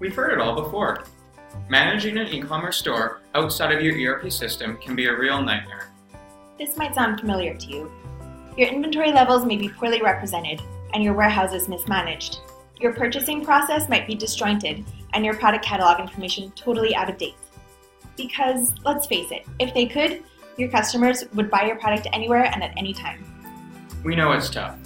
We've heard it all before. Managing an e commerce store outside of your ERP system can be a real nightmare. This might sound familiar to you. Your inventory levels may be poorly represented, and your warehouse is mismanaged. Your purchasing process might be disjointed, and your product catalog information totally out of date. Because, let's face it, if they could, your customers would buy your product anywhere and at any time. We know it's tough.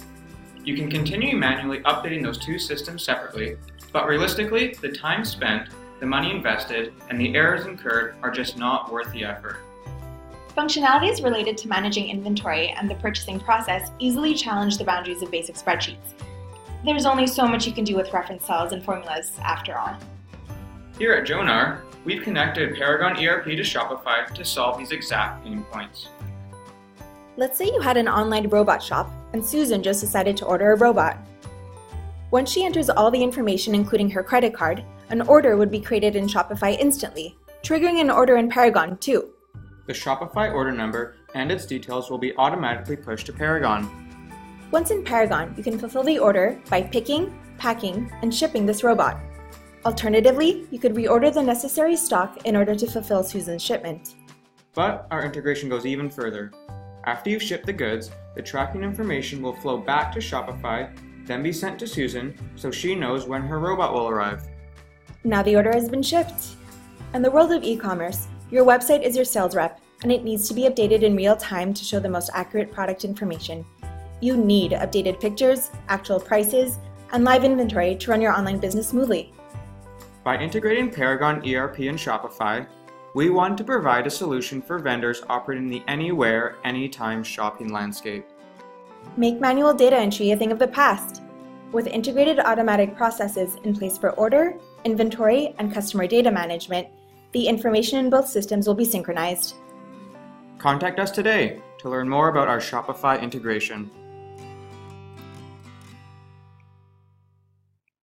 You can continue manually updating those two systems separately, but realistically, the time spent, the money invested, and the errors incurred are just not worth the effort. Functionalities related to managing inventory and the purchasing process easily challenge the boundaries of basic spreadsheets. There's only so much you can do with reference cells and formulas, after all. Here at Jonar, we've connected Paragon ERP to Shopify to solve these exact pain points. Let's say you had an online robot shop and Susan just decided to order a robot. Once she enters all the information, including her credit card, an order would be created in Shopify instantly, triggering an order in Paragon too. The Shopify order number and its details will be automatically pushed to Paragon. Once in Paragon, you can fulfill the order by picking, packing, and shipping this robot. Alternatively, you could reorder the necessary stock in order to fulfill Susan's shipment. But our integration goes even further. After you ship the goods, the tracking information will flow back to Shopify, then be sent to Susan so she knows when her robot will arrive. Now the order has been shipped. In the world of e commerce, your website is your sales rep, and it needs to be updated in real time to show the most accurate product information. You need updated pictures, actual prices, and live inventory to run your online business smoothly. By integrating Paragon ERP and Shopify, we want to provide a solution for vendors operating in the anywhere, anytime shopping landscape. Make manual data entry a thing of the past. With integrated automatic processes in place for order, inventory, and customer data management, the information in both systems will be synchronized. Contact us today to learn more about our Shopify integration.